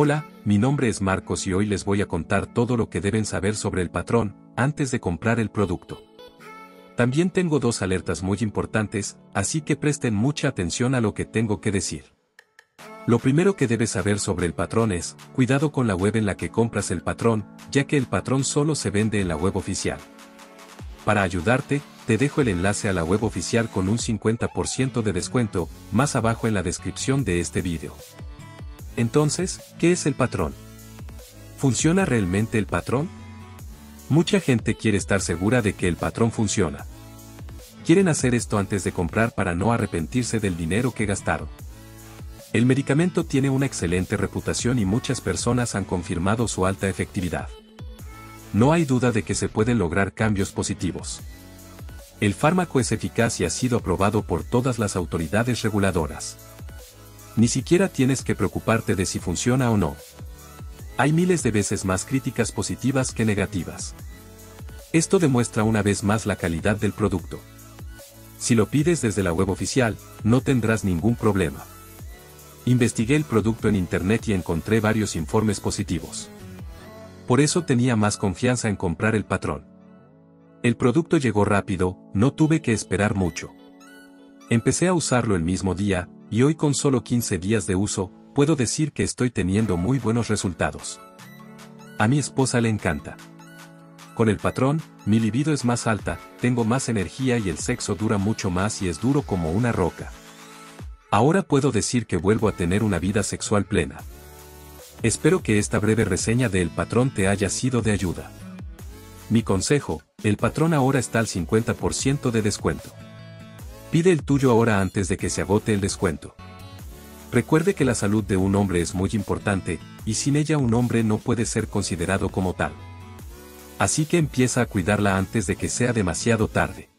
Hola, mi nombre es Marcos y hoy les voy a contar todo lo que deben saber sobre el patrón, antes de comprar el producto. También tengo dos alertas muy importantes, así que presten mucha atención a lo que tengo que decir. Lo primero que debes saber sobre el patrón es, cuidado con la web en la que compras el patrón, ya que el patrón solo se vende en la web oficial. Para ayudarte, te dejo el enlace a la web oficial con un 50% de descuento, más abajo en la descripción de este vídeo. Entonces, ¿qué es el patrón? ¿Funciona realmente el patrón? Mucha gente quiere estar segura de que el patrón funciona. Quieren hacer esto antes de comprar para no arrepentirse del dinero que gastaron. El medicamento tiene una excelente reputación y muchas personas han confirmado su alta efectividad. No hay duda de que se pueden lograr cambios positivos. El fármaco es eficaz y ha sido aprobado por todas las autoridades reguladoras. Ni siquiera tienes que preocuparte de si funciona o no. Hay miles de veces más críticas positivas que negativas. Esto demuestra una vez más la calidad del producto. Si lo pides desde la web oficial, no tendrás ningún problema. Investigué el producto en internet y encontré varios informes positivos. Por eso tenía más confianza en comprar el patrón. El producto llegó rápido, no tuve que esperar mucho. Empecé a usarlo el mismo día, y hoy con solo 15 días de uso, puedo decir que estoy teniendo muy buenos resultados. A mi esposa le encanta. Con el patrón, mi libido es más alta, tengo más energía y el sexo dura mucho más y es duro como una roca. Ahora puedo decir que vuelvo a tener una vida sexual plena. Espero que esta breve reseña de El Patrón te haya sido de ayuda. Mi consejo, el patrón ahora está al 50% de descuento. Pide el tuyo ahora antes de que se agote el descuento. Recuerde que la salud de un hombre es muy importante, y sin ella un hombre no puede ser considerado como tal. Así que empieza a cuidarla antes de que sea demasiado tarde.